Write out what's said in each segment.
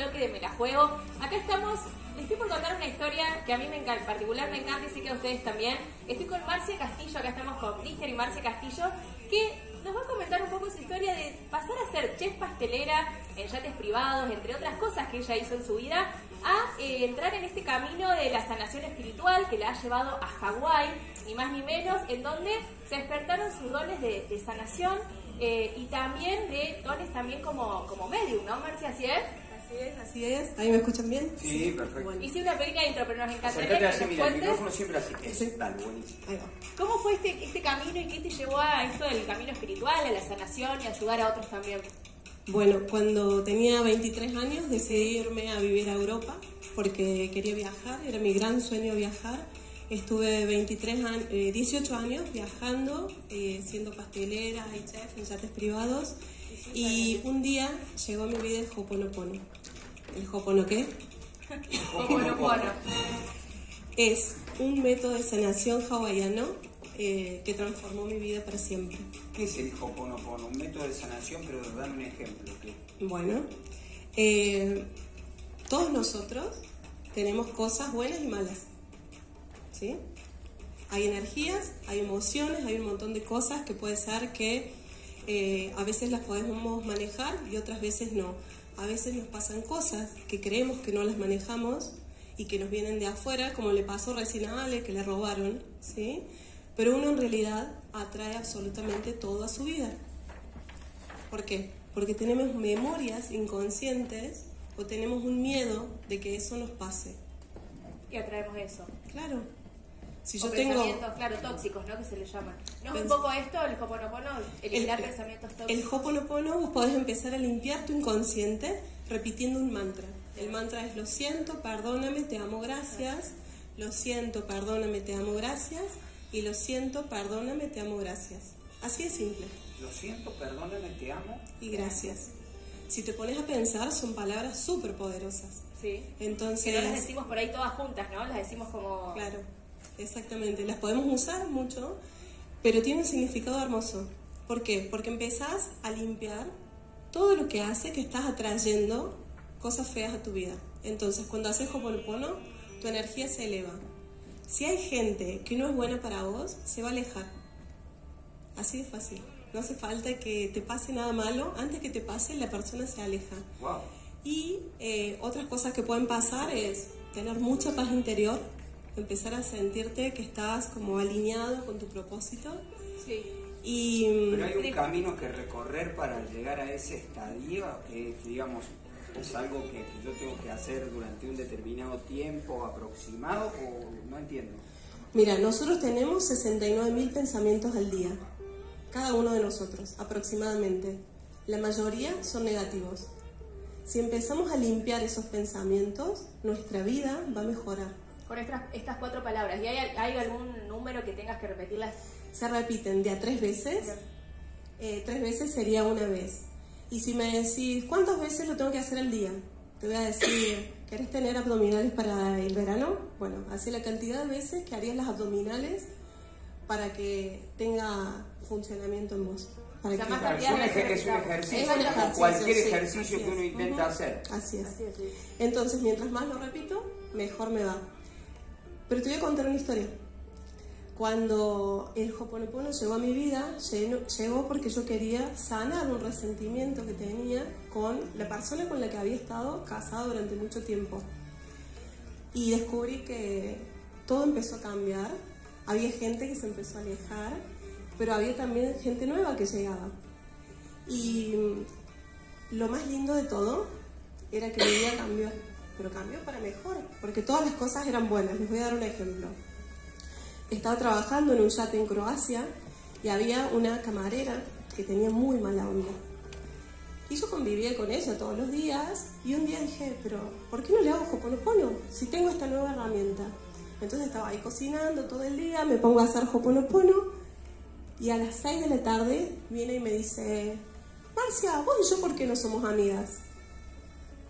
bloque de Me la Juego. Acá estamos, les estoy por contar una historia que a mí me encanta, en particular me encanta y sé que a ustedes también. Estoy con Marcia Castillo, acá estamos con Cristian y Marcia Castillo, que nos va a comentar un poco su historia de pasar a ser chef pastelera en yates privados, entre otras cosas que ella hizo en su vida, a eh, entrar en este camino de la sanación espiritual que la ha llevado a Hawái, ni más ni menos, en donde se despertaron sus dones de, de sanación eh, y también de dones también como, como medium, ¿no, Marcia? ¿Así es? Así es, así es. ¿Ahí me escuchan bien? Sí, perfecto. Bueno. Hice una pequeña intro, pero nos encantaría Acércate que así, nos mira, el micrófono siempre así. Eso, dale, buenísimo. Ahí va. cómo fue este, este camino y qué te llevó a esto del camino espiritual, a la sanación y ayudar a otros también. Bueno, cuando tenía 23 años decidí irme a vivir a Europa porque quería viajar, era mi gran sueño viajar. Estuve 23 an- eh, 18 años viajando, eh, siendo pastelera y chef en yates privados. Y un día llegó a mi vida el Hoponopono. ¿El Hopono qué? Es un método de sanación hawaiano eh, que transformó mi vida para siempre. ¿Qué es el Hoponopono? Un método de sanación, pero dame un ejemplo. ¿qué? Bueno, eh, todos nosotros tenemos cosas buenas y malas. ¿Sí? Hay energías, hay emociones, hay un montón de cosas que puede ser que eh, a veces las podemos manejar y otras veces no. A veces nos pasan cosas que creemos que no las manejamos y que nos vienen de afuera, como le pasó recién a Ale, que le robaron, ¿sí? Pero uno en realidad atrae absolutamente todo a su vida. ¿Por qué? Porque tenemos memorias inconscientes o tenemos un miedo de que eso nos pase. Y atraemos eso. Claro. Si O yo tengo pensamientos, claro, tóxicos, ¿no? Que se le llaman. ¿No es un poco esto, el Ho'oponopono, eliminar El- pensamientos el tóxicos? Hoponopono, vos podés empezar a limpiar tu inconsciente repitiendo un mantra. El mantra es lo siento, perdóname, te amo, gracias. Lo siento, perdóname, te amo, gracias. Y lo siento, perdóname, te amo, gracias. Así de simple. Lo siento, perdóname, te amo. Y gracias. Si te pones a pensar, son palabras súper poderosas. Sí. Entonces, Que no las decimos por ahí todas juntas, ¿no? Las decimos como... Claro, exactamente. Las podemos usar mucho, pero tiene un significado hermoso. ¿Por qué? Porque empezás a limpiar todo lo que hace que estás atrayendo cosas feas a tu vida. Entonces, cuando haces Ho'oponopono, tu energía se eleva. Si hay gente que no es buena para vos, se va a alejar. Así de fácil. No hace falta que te pase nada malo. Antes que te pase, la persona se aleja. Wow. Y eh, otras cosas que pueden pasar es tener mucha paz interior, empezar a sentirte que estás como alineado con tu propósito Sí. y Pero hay un camino que recorrer para llegar a ese estadio que, digamos, es algo que, que yo tengo que hacer durante un determinado tiempo aproximado o no entiendo. mira, nosotros tenemos 69.000 pensamientos al día, cada uno de nosotros aproximadamente. La mayoría son negativos. Si empezamos a limpiar esos pensamientos, nuestra vida va a mejorar. Con estas, estas cuatro palabras. ¿Y hay, hay algún número que tengas que repetirlas? Se repiten de a tres veces. Eh, tres veces sería una vez. Y si me decís, ¿cuántas veces lo tengo que hacer al día? Te voy a decir, ¿querés tener abdominales para el verano? Bueno, hace la cantidad de veces que harías las abdominales para que tenga funcionamiento en vos. Para O sea, que- más Claro, es, un ejercicio, Es un ejercicio, cualquier sí, ejercicio así que uno es. intenta hacer. Así es. Así es, sí. Entonces, mientras más lo repito, mejor me va. Pero te voy a contar una historia. Cuando el Hoponopono llegó a mi vida, llegó- porque yo quería sanar un resentimiento que tenía con la persona con la que había estado casada durante mucho tiempo. Y descubrí que todo empezó a cambiar. Había gente que se empezó a alejar, pero había también gente nueva que llegaba. Y lo más lindo de todo era que mi vida cambió, pero cambió para mejor, porque todas las cosas eran buenas. Les voy a dar un ejemplo. Estaba trabajando en un yate en Croacia y había una camarera que tenía muy mala onda. Y yo convivía con ella todos los días y un día dije, pero ¿por qué no le hago Hoponopono si tengo esta nueva herramienta? Entonces estaba ahí cocinando todo el día, me pongo a hacer Hoponopono y a las 6 de la tarde viene y me dice, Marcia, vos y yo, ¿por qué no somos amigas?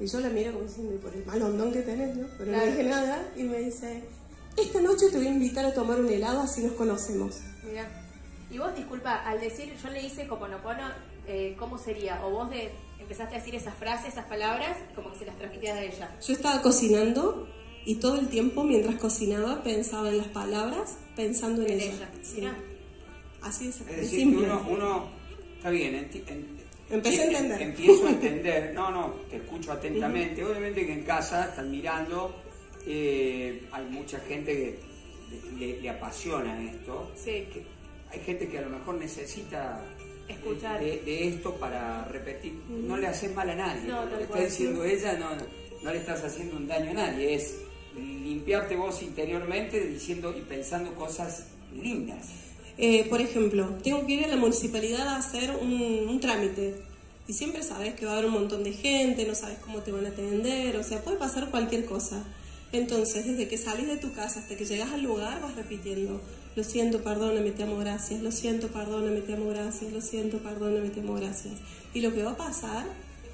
Y yo la miro como diciendo, por el mal hondón que tenés, ¿no? Pero Claro. no dije nada y me dice, esta noche te voy a invitar a tomar un helado así nos conocemos. Mira. Y vos, disculpa, al decir yo le hice Ho'oponopono, eh, ¿cómo sería? O vos de, empezaste a decir esas frases, esas palabras, como que se las transmitías a ella. Yo estaba cocinando y todo el tiempo mientras cocinaba pensaba en las palabras, pensando en, En ella. ella. Sí. Así es, decir, simple. uno, uno- está bien, en- Empecé a entender. Empiezo a entender, no, no, te escucho atentamente. Obviamente que en casa están mirando, eh, hay mucha gente que le, le- le apasiona esto. Sí. que hay gente que a lo mejor necesita Escuchar. de, de esto para repetir. No le haces mal a nadie. No, Lo que está diciendo ella no, no le estás haciendo un daño a nadie. Es limpiarte vos interiormente diciendo y pensando cosas lindas. Eh, por ejemplo, tengo que ir a la municipalidad a hacer un, un trámite y siempre sabes que va a haber un montón de gente, no sabes cómo te van a atender, o sea, puede pasar cualquier cosa. Entonces, desde que salís de tu casa hasta que llegas al lugar, vas repitiendo, lo siento, perdóname, te amo, gracias, lo siento, perdóname, te amo, gracias, lo siento, perdóname, te amo, gracias. Y lo que va a pasar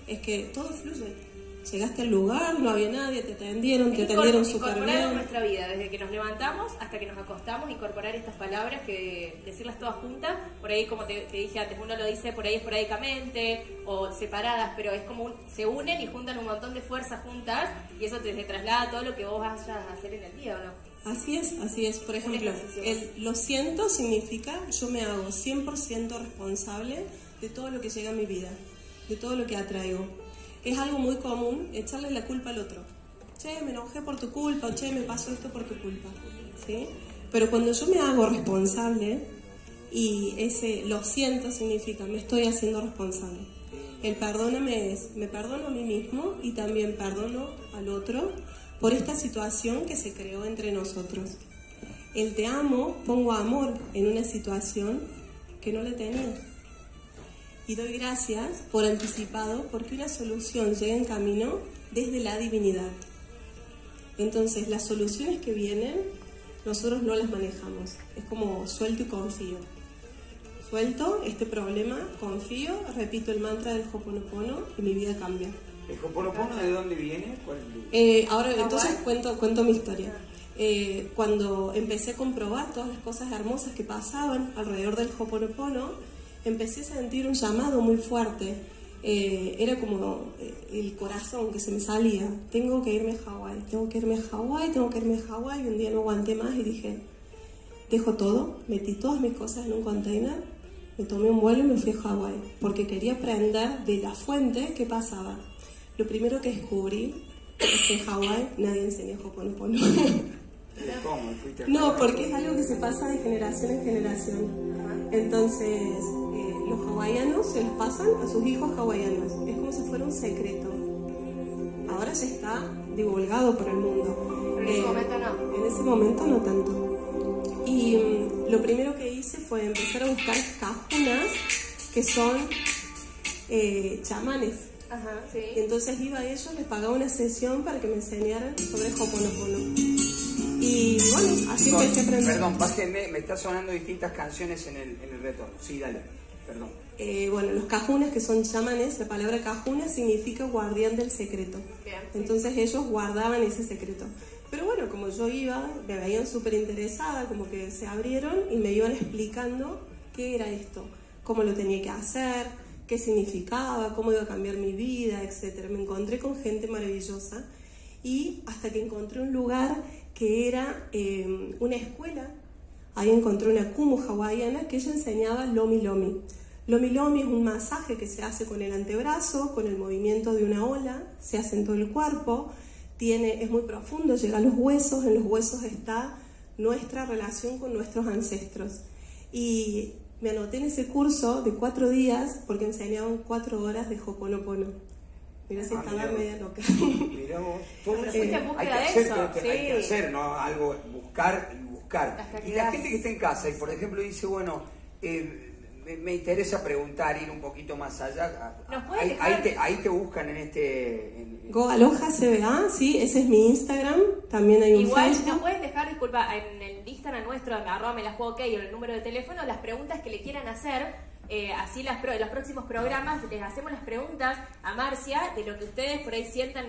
es que todo fluye. Llegaste al lugar, no había nadie, te atendieron, te atendieron súper incorporar en bien. nuestra vida, desde que nos levantamos hasta que nos acostamos, incorporar estas palabras, que decirlas todas juntas, por ahí como te, te dije antes, uno lo dice por ahí esporádicamente o separadas, pero es como un- se unen y juntan un montón de fuerzas juntas y eso te, te traslada a todo lo que vos vayas a hacer en el día, ¿o no? Así es, así es. Por ejemplo, el lo siento significa yo me hago 100% responsable de todo lo que llega a mi vida, de todo lo que atraigo. Es algo muy común echarle la culpa al otro. Che, me enojé por tu culpa, o che, me pasó esto por tu culpa. ¿Sí? Pero cuando yo me hago responsable, y ese lo siento significa me estoy haciendo responsable. El perdóname es, me perdono a mí mismo y también perdono al otro por esta situación que se creó entre nosotros. El te amo, pongo amor en una situación que no la tenía. Y doy gracias por anticipado porque una solución llega en camino desde la divinidad. Entonces las soluciones que vienen nosotros no las manejamos. Es como suelto y confío. Suelto este problema, confío, repito el mantra del Hoponopono y mi vida cambia. ¿El Hoponopono de dónde viene? ¿Cuál- Eh, ahora entonces cuento, cuento mi historia. Eh, cuando empecé a comprobar todas las cosas hermosas que pasaban alrededor del Hoponopono, empecé a sentir un llamado muy fuerte. Eh, era como eh, el corazón que se me salía. Tengo que irme a Hawái, tengo que irme a Hawái, tengo que irme a Hawái. Y un día no aguanté más y dije, dejo todo, metí todas mis cosas en un container, me tomé un vuelo y me fui a Hawái, porque quería aprender de la fuente qué pasaba. Lo primero que descubrí es que en Hawái nadie enseña Hoponopono. ¿Cómo? ¿Fuiste a no, porque es algo que se pasa de generación en generación. Entonces, eh, los hawaianos se los pasan a sus hijos hawaianos. Es como si fuera un secreto. Ahora ya está divulgado por el mundo. Pero en ese Eh, momento no. En ese momento no tanto. Y mm, lo primero que hice fue empezar a buscar cajunas que son eh, chamanes. Ajá, Y sí. entonces iba a ellos, les pagaba una sesión para que me enseñaran sobre Hoponopono. Y bueno, así Perdón, a aprender. Perdón, bájenme, me está sonando distintas canciones en el, en el retorno. Sí, dale, perdón. Eh, bueno, los cajunas que son chamanes, la palabra cajuna significa guardián del secreto. Bien, sí. Entonces ellos guardaban ese secreto. Pero bueno, como yo iba, me veían súper interesada, como que se abrieron y me iban explicando qué era esto, cómo lo tenía que hacer, qué significaba, cómo iba a cambiar mi vida, etc. Me encontré con gente maravillosa y hasta que encontré un lugar que era eh, una escuela Ahí encontré una kumu hawaiana que ella enseñaba lomi lomi. Lomi lomi es un masaje que se hace con el antebrazo, con el movimiento de una ola, se hace en todo el cuerpo, tiene, es muy profundo, llega a los huesos, en los huesos está nuestra relación con nuestros ancestros. Y me anoté en ese curso de cuatro días porque enseñaban cuatro horas de Hoponopono. Mira si Ah, vos. media loca. Mirá vos, en hay que hacer, eso, te- hay que sí. hacer, ¿no? Algo, buscar y buscar. Hasta Y la das. gente que está en casa y, por ejemplo, dice, bueno, eh, me, me interesa preguntar, ir un poquito más allá. ¿Nos puedes ahí, dejar? ahí te, ahí te buscan en este... en- en- Go Aloha CBA, sí, ese es mi Instagram, también hay un Igual Facebook. nos pueden dejar, disculpa, en el Instagram nuestro, en arroba me la juego ok, o en el número de teléfono, las preguntas que le quieran hacer. Eh, así las pro- los próximos programas les hacemos las preguntas a Marcia de lo que ustedes por ahí sientan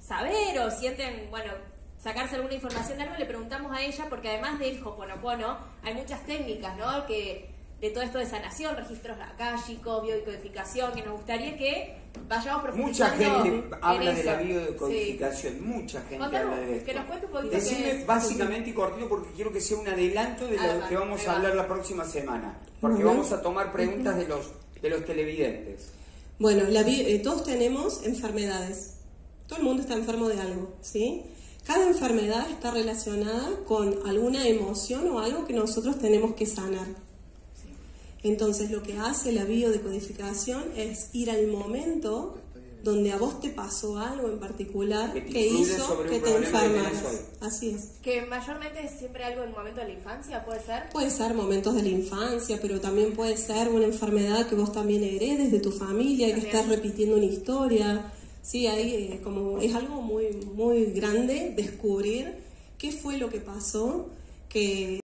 saber o sienten, bueno, sacarse alguna información de algo, le preguntamos a ella porque además del Hoponopono hay muchas técnicas, ¿no? Que de todo esto de sanación, registros acálicos, biodecodificación, que nos gustaría que vayamos Mucha profundizando gente habla de la biodecodificación, mucha gente Contanos, habla de esto. que nos cuente un poquito Decime qué es. básicamente y cortito porque quiero que sea un adelanto de lo que vamos a va. hablar la próxima semana. Porque vamos a tomar preguntas de los, de los televidentes. Bueno, la eh, todos tenemos enfermedades. Todo el mundo está enfermo de algo, ¿sí? Cada enfermedad está relacionada con alguna emoción o algo que nosotros tenemos que sanar. Entonces, lo que hace la biodecodificación es ir al momento donde a vos te pasó algo en particular Que que hizo que te que enfermaras. Así es. Que mayormente es siempre algo en el momento de la infancia, ¿puede ser? Puede ser momentos de la infancia, pero también puede ser una enfermedad que vos también heredes de tu familia, que También. estás repitiendo una historia. Sí, ahí eh, como es algo muy muy grande descubrir qué fue lo que pasó que